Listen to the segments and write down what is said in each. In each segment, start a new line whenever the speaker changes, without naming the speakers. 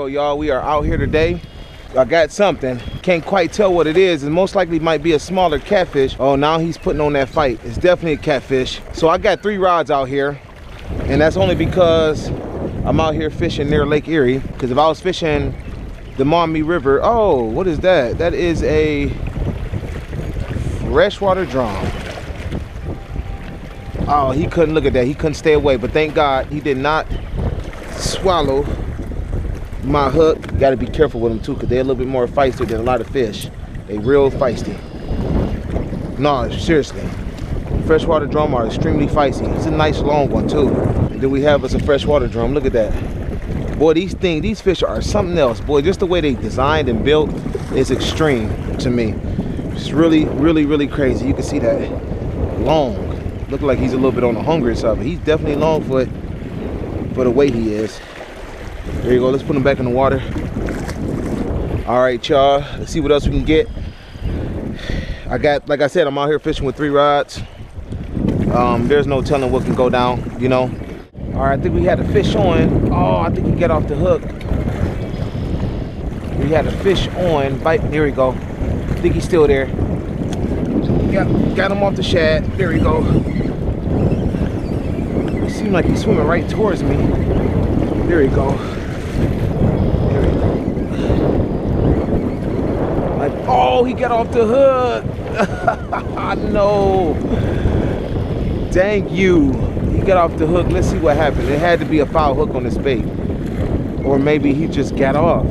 go, y'all. We are out here today. I got something. Can't quite tell what it is. It most likely might be a smaller catfish. Oh, now he's putting on that fight. It's definitely a catfish. So I got three rods out here. And that's only because I'm out here fishing near Lake Erie. Because if I was fishing the Maumee River, oh, what is that? That is a freshwater drum. Oh, he couldn't look at that. He couldn't stay away. But thank God he did not swallow my hook. Got to be careful with them too, cause they're a little bit more feisty than a lot of fish. They real feisty. No, seriously. Freshwater drum are extremely feisty. It's a nice long one too. And then we have us a freshwater drum. Look at that. Boy, these things, these fish are something else. Boy, just the way they designed and built is extreme to me. It's really, really, really crazy. You can see that long. Look like he's a little bit on the hungry side, but he's definitely long for it, for the weight he is. There you go. Let's put them back in the water. All right, y'all. Let's see what else we can get. I got, like I said, I'm out here fishing with three rods. Um, there's no telling what can go down, you know. All right, I think we had a fish on. Oh, I think he got off the hook. We had a fish on. Bite. There we go. I think he's still there. Got, got him off the shad. There we go. It seemed like he's swimming right towards me. There we go. There we go. Like, oh, he got off the hook. no. Dang you. He got off the hook. Let's see what happened. It had to be a foul hook on his bait. Or maybe he just got off.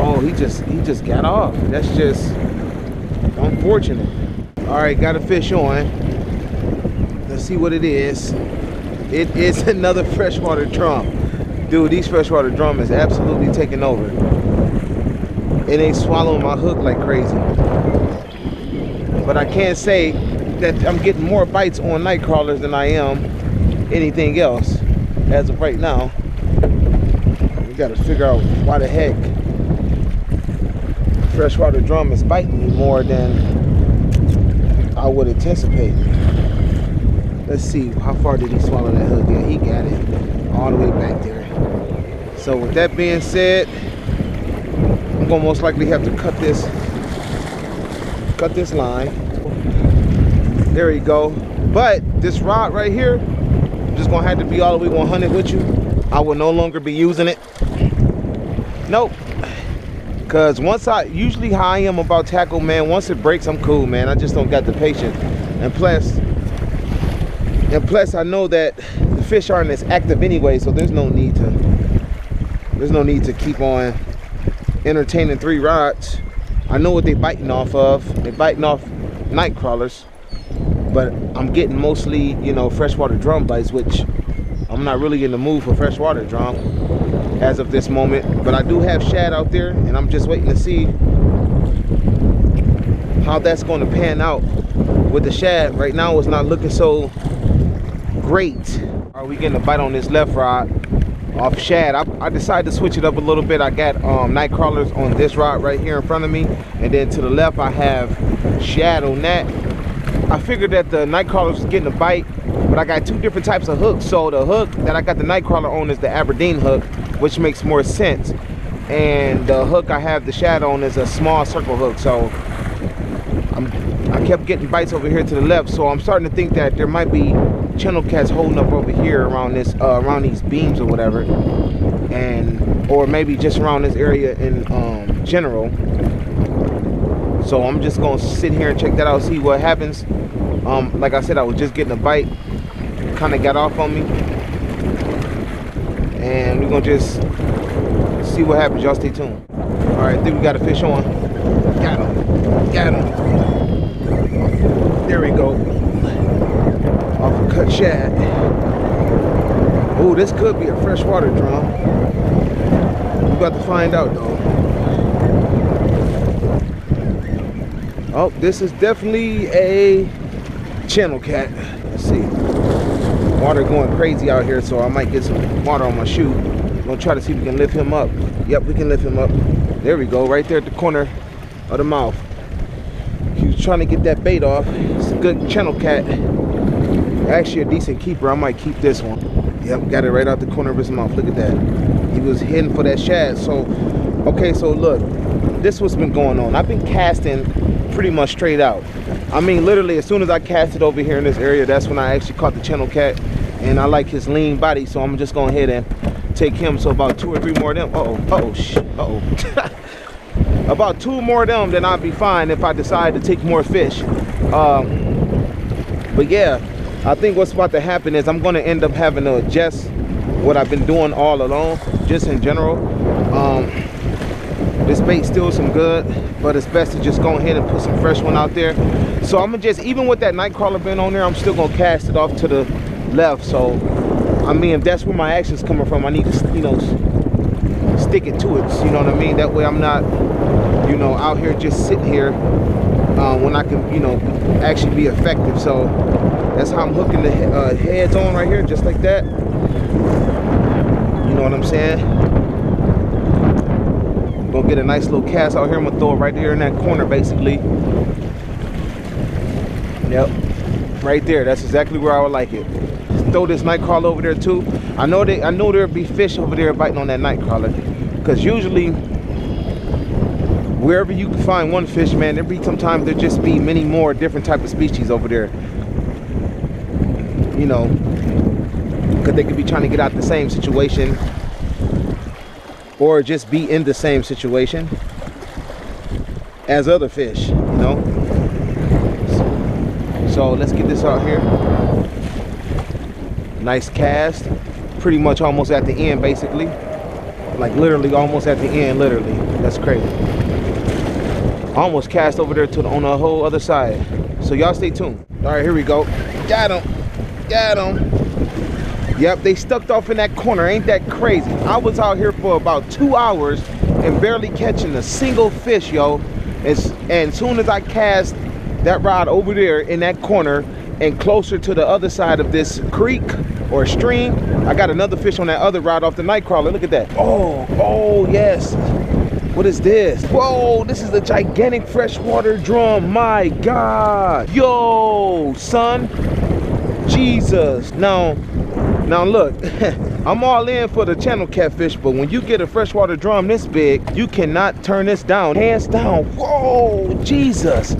Oh, he just he just got off. That's just unfortunate. All right, got a fish on. Let's see what it is. It is another freshwater drum. Dude, these freshwater drum is absolutely taking over. It ain't swallowing my hook like crazy. But I can't say that I'm getting more bites on night crawlers than I am anything else as of right now. We gotta figure out why the heck freshwater drum is biting me more than I would anticipate. Let's see, how far did he swallow that hook? Yeah, he got it all the way back there. So with that being said, I'm gonna most likely have to cut this, cut this line. There you go. But this rod right here, I'm just gonna have to be all the way 100 with you. I will no longer be using it. Nope. Cause once I, usually how I am about tackle, man, once it breaks, I'm cool, man. I just don't got the patience. And plus, and plus I know that the fish aren't as active anyway, so there's no need to, there's no need to keep on entertaining three rods. I know what they biting off of. They biting off night crawlers, but I'm getting mostly, you know, freshwater drum bites, which I'm not really in the mood for freshwater drum as of this moment. But I do have shad out there, and I'm just waiting to see how that's going to pan out with the shad. Right now, it's not looking so great. Are we getting a bite on this left rod off shad? I, I decided to switch it up a little bit. I got um, night crawlers on this rod right here in front of me, and then to the left I have shad on that. I figured that the night crawler was getting a bite, but I got two different types of hooks. So the hook that I got the night crawler on is the Aberdeen hook, which makes more sense. And the hook I have the shad on is a small circle hook. So kept getting bites over here to the left. So I'm starting to think that there might be channel cats holding up over here around this, uh, around these beams or whatever. And, or maybe just around this area in um, general. So I'm just gonna sit here and check that out, see what happens. Um, like I said, I was just getting a bite, kind of got off on me. And we're gonna just see what happens. Y'all stay tuned. All right, I think we got a fish on. Got him, got him. Off a cut shad. Oh, this could be a freshwater drum. We about to find out though. Oh, this is definitely a channel cat. Let's see. Water going crazy out here, so I might get some water on my shoe. I'm gonna try to see if we can lift him up. Yep, we can lift him up. There we go, right there at the corner of the mouth. Trying to get that bait off. It's a good channel cat. Actually a decent keeper. I might keep this one. Yep, got it right out the corner of his mouth. Look at that. He was heading for that shad. So, okay, so look, this what's been going on. I've been casting pretty much straight out. I mean, literally, as soon as I cast it over here in this area, that's when I actually caught the channel cat. And I like his lean body, so I'm just going ahead and take him. So about two or three more of them. Uh-oh, uh-oh, shh, uh-oh. about two more of them, then I'll be fine if I decide to take more fish. Um, but yeah, I think what's about to happen is I'm going to end up having to adjust what I've been doing all along, just in general. Um, this bait still some good, but it's best to just go ahead and put some fresh one out there. So I'm gonna just, even with that night crawler bin on there, I'm still gonna cast it off to the left. So, I mean, if that's where my action's coming from, I need to, you know, stick it to it. You know what I mean? That way I'm not, you know, out here just sitting here uh, when I can, you know, actually be effective. So that's how I'm hooking the uh, heads on right here, just like that. You know what I'm saying? I'm gonna get a nice little cast out here. I'm gonna throw it right there in that corner, basically. Yep, right there. That's exactly where I would like it. Throw this night crawler over there too. I know they, I know there'll be fish over there biting on that night crawler, because usually wherever you can find one fish, man, there be sometimes there just be many more different type of species over there. You know, because they could be trying to get out the same situation or just be in the same situation as other fish, you know. So, so let's get this out here. Nice cast, pretty much almost at the end, basically. Like literally almost at the end, literally. That's crazy. Almost cast over there to the, on the whole other side. So y'all stay tuned. All right, here we go. Got him. Got him. Yep, they stuck off in that corner. Ain't that crazy? I was out here for about two hours and barely catching a single fish, yo. And as, soon as I cast that rod over there in that corner and closer to the other side of this creek or stream, I got another fish on that other rod off the night crawler. Look at that. Oh, oh, yes. What is this? Whoa, this is a gigantic freshwater drum. My God. Yo, son. Jesus. Now, now look, I'm all in for the channel catfish, but when you get a freshwater drum this big, you cannot turn this down. Hands down. Whoa, Jesus.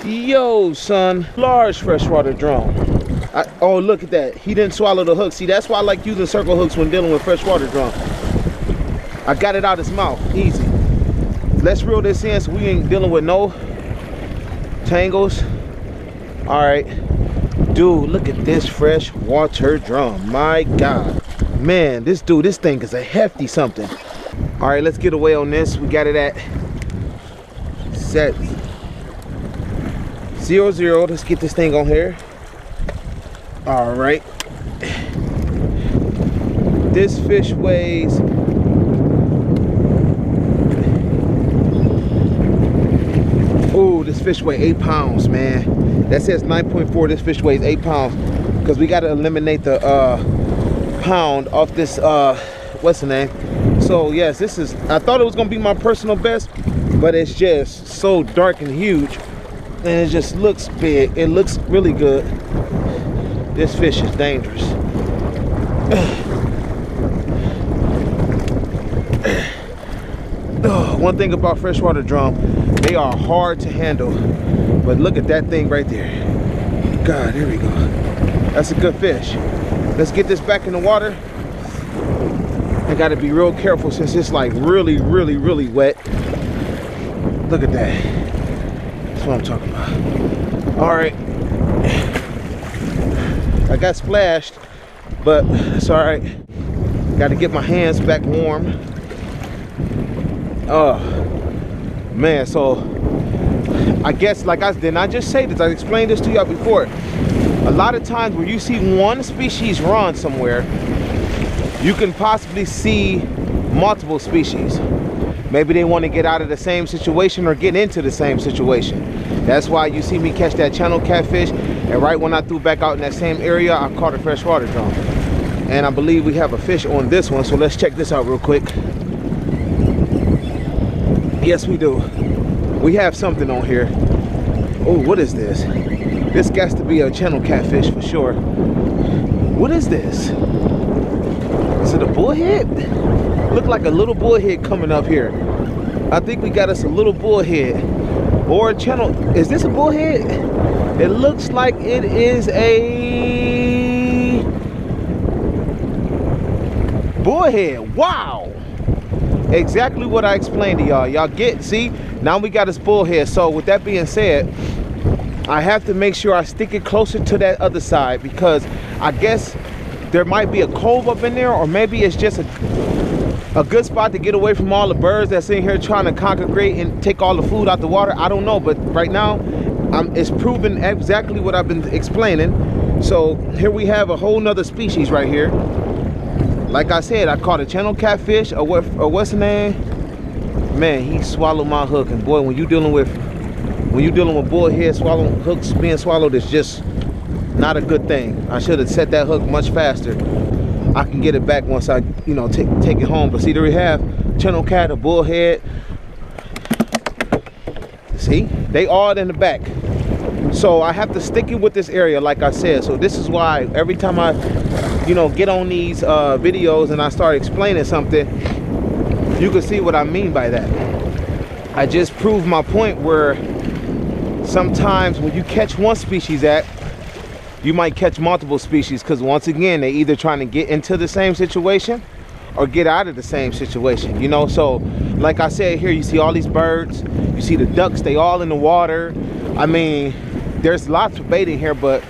Yo, son. Large freshwater drum. I, oh, look at that. He didn't swallow the hook. See, that's why I like using circle hooks when dealing with freshwater drum. I got it out his mouth. Easy. Let's reel this in so we ain't dealing with no tangles. All right. Dude, look at this fresh freshwater drum. My God. Man, this dude, this thing is a hefty something. All right, let's get away on this. We got it at set zero zero. Let's get this thing on here. All right. This fish weighs Oh, this fish weighs eight pounds, man. That says 9.4. This fish weighs eight pounds because we got to eliminate the uh, pound off this. Uh, what's the name? So yes, this is. I thought it was gonna be my personal best, but it's just so dark and huge, and it just looks big. It looks really good. This fish is dangerous. One thing about freshwater drum, they are hard to handle. But look at that thing right there. God, here we go. That's a good fish. Let's get this back in the water. I gotta be real careful since it's like really, really, really wet. Look at that. That's what I'm talking about. All right. I got splashed, but it's all right. Got to get my hands back warm. Oh, man, so I guess like I didn't I just say this, I explained this to y'all before. A lot of times when you see one species run somewhere, you can possibly see multiple species. Maybe they want to get out of the same situation or get into the same situation. That's why you see me catch that channel catfish and right when I threw back out in that same area, I caught a freshwater drum. And I believe we have a fish on this one, so let's check this out real quick. Yes, we do. We have something on here. Oh, what is this? This got to be a channel catfish for sure. What is this? Is it a bullhead? Look like a little bullhead coming up here. I think we got us a little bullhead. Or a channel. Is this a bullhead? It looks like it is a bullhead. Wow. Exactly what I explained to y'all. Y'all get, see? Now we got this bullhead. So with that being said, I have to make sure I stick it closer to that other side because I guess there might be a cove up in there or maybe it's just a, a good spot to get away from all the birds that's in here trying to congregate and take all the food out the water. I don't know, but right now um, it's proven exactly what I've been explaining. So here we have a whole nother species right here. Like I said, I caught a channel catfish or what or what's the name? Man, he swallowed my hook. And boy, when you dealing with when you're dealing with bullhead swallowing hooks being swallowed, it's just not a good thing. I should have set that hook much faster. I can get it back once I, you know, take take it home. But see, there we have channel cat, a bullhead. See, they all in the back. So I have to stick it with this area, like I said. So this is why every time I, you know, get on these uh, videos and I start explaining something, you can see what I mean by that. I just proved my point where sometimes when you catch one species at you might catch multiple species because once again they either trying to get into the same situation or get out of the same situation you know so like i said here you see all these birds you see the ducks they all in the water i mean there's lots of bait in here but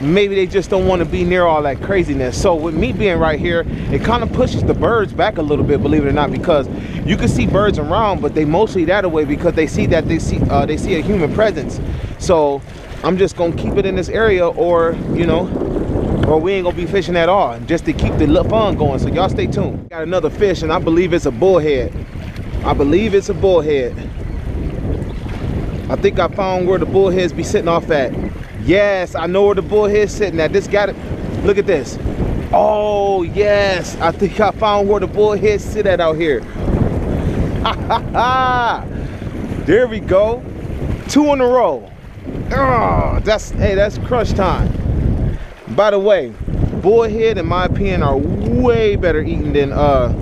maybe they just don't want to be near all that craziness. So with me being right here it kind of pushes the birds back a little bit believe it or not because you can see birds around but they mostly that away because they see that they see uh, they see a human presence. So i'm just gonna keep it in this area or you know or we ain't gonna be fishing at all just to keep the fun going. So y'all stay tuned. Got another fish and i believe it's a bullhead. I believe it's a bullhead i think i found where the bullheads be sitting off at Yes, I know where the bullhead's sitting at. This got it. Look at this. Oh, yes. I think I found where the bullheads sit at out here. there we go. Two in a row. Oh, that's, hey, that's crush time. By the way, bullhead, in my opinion, are way better eating than uh,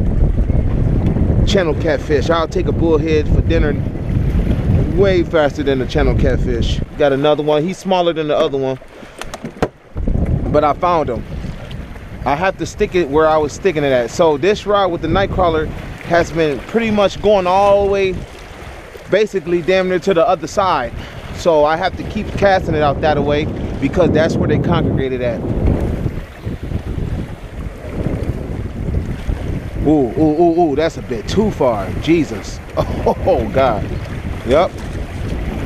channel catfish. I'll take a bullhead for dinner way faster than the channel catfish. Got another one. He's smaller than the other one. But I found him. I have to stick it where I was sticking it at. So this rod with the Nightcrawler has been pretty much going all the way basically damn near to the other side. So I have to keep casting it out that way because that's where they congregated at. Ooh, ooh, ooh, ooh, that's a bit too far. Jesus. Oh, God. Yep.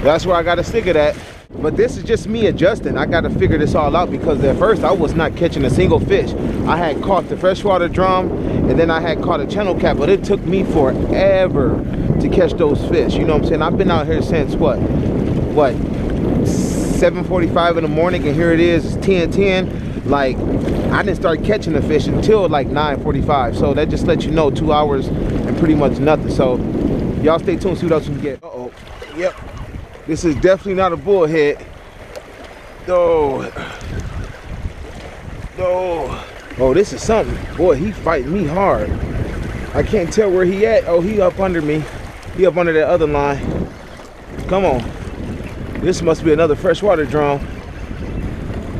That's where I got a stick it at. But this is just me adjusting. I got to figure this all out because at first I was not catching a single fish. I had caught the freshwater drum and then I had caught a channel cat, but it took me forever to catch those fish. You know what I'm saying? I've been out here since what? What? 7.45 in the morning and here it is, it's 10 10. Like, I didn't start catching the fish until like 9.45. So that just lets you know two hours and pretty much nothing. So y'all stay tuned, see what else we can get. Uh-oh. Yep. This is definitely not a bullhead. No. No. Oh, this is something. Boy, he fighting me hard. I can't tell where he at. Oh, he up under me. He up under that other line. Come on. This must be another freshwater drum.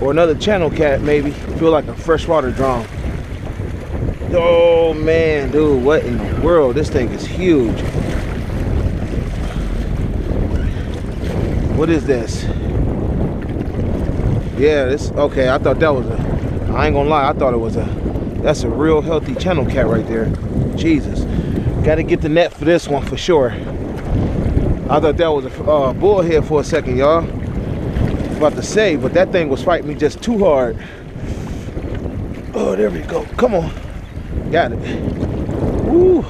Or another channel cat, maybe. Feel like a freshwater drum. Oh, man, dude. What in the world? This thing is huge. What is this? Yeah, this, okay, I thought that was a, I ain't gonna lie, I thought it was a, that's a real healthy channel cat right there. Jesus. Gotta get the net for this one for sure. I thought that was a uh, bullhead for a second, y'all. About to say, but that thing was fighting me just too hard. Oh, there we go. Come on. Got it. Woo.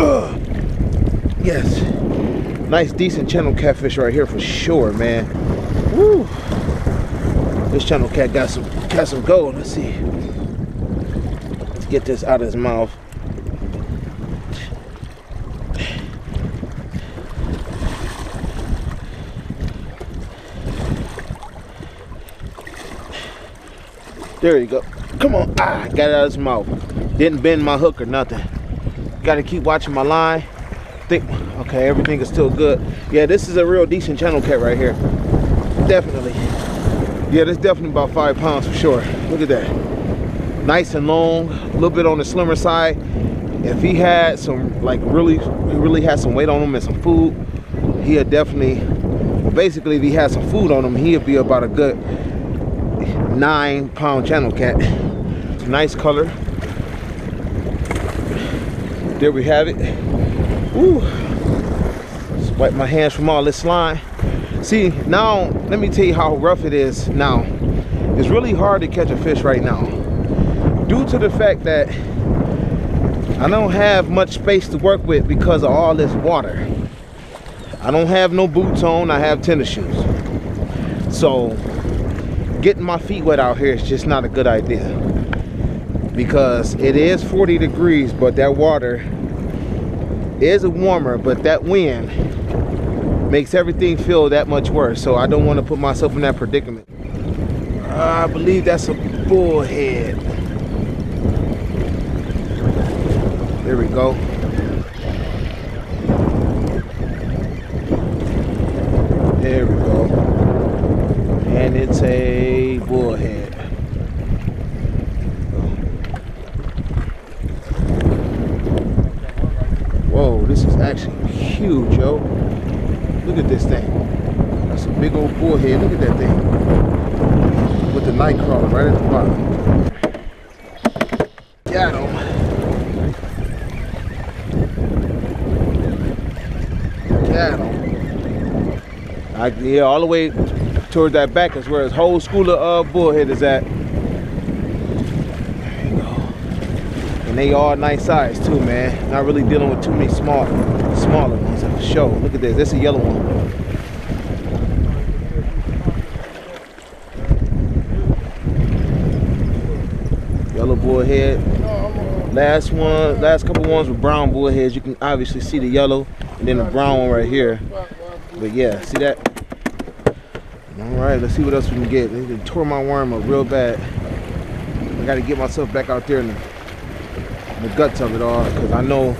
Uh. Yes nice decent channel catfish right here for sure man Woo. this channel cat got some got some gold let's see let's get this out of his mouth There you go. Come on. Ah, got it out of his mouth. Didn't bend my hook or nothing. Got to keep watching my line. Think, okay, everything is still good. Yeah, this is a real decent channel cat right here. Definitely. Yeah, that's definitely about five pounds for sure. Look at that. Nice and long, a little bit on the slimmer side. If he had some, like really, he really had some weight on him and some food, he had definitely, well, basically if he had some food on him, he'd be about a good nine pound channel cat. Nice color. There we have it. Just wipe my hands from all this slime. See, now, let me tell you how rough it is now. It's really hard to catch a fish right now. Due to the fact that I don't have much space to work with because of all this water. I don't have no boots on, I have tennis shoes. So, getting my feet wet out here is just not a good idea. Because it is 40 degrees, but that water is warmer, but that wind makes everything feel that much worse. So I don't want to put myself in that predicament. I believe that's a bullhead. There we go. There we go. And it's a bullhead. Whoa, this is actually huge, yo. Look at this thing. That's a big old bullhead. Look at that thing. With the night crawler right at the bottom. Got him. Got him. I, yeah, all the way toward that back is where his whole school of uh, bullhead is at. There you go. And they all nice size too, man. Not really dealing with too many small, smaller ones for sure. Look at this. That's a yellow one. Yellow bullhead. Last one, last couple ones with brown bullheads. You can obviously see the yellow and then the brown one right here. But yeah, see that? All right, let's see what else we can get. They tore my worm up real bad. I got to get myself back out there in the, in the guts of it all because I know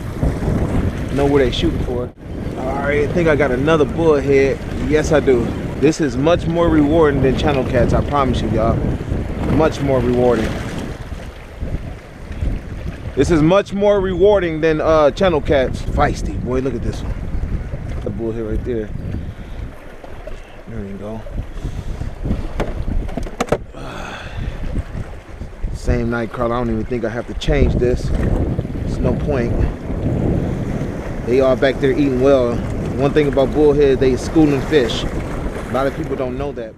know where they shooting for. All right, I think I got another bullhead. Yes, I do. This is much more rewarding than channel cats. I promise you, y'all. Much more rewarding. This is much more rewarding than uh, channel cats. Feisty, boy. Look at this one. The bullhead right there. There you go. Same night crawler. I don't even think I have to change this. There's no point. They are back there eating well. One thing about bullhead, they schooling fish. A lot of people don't know that.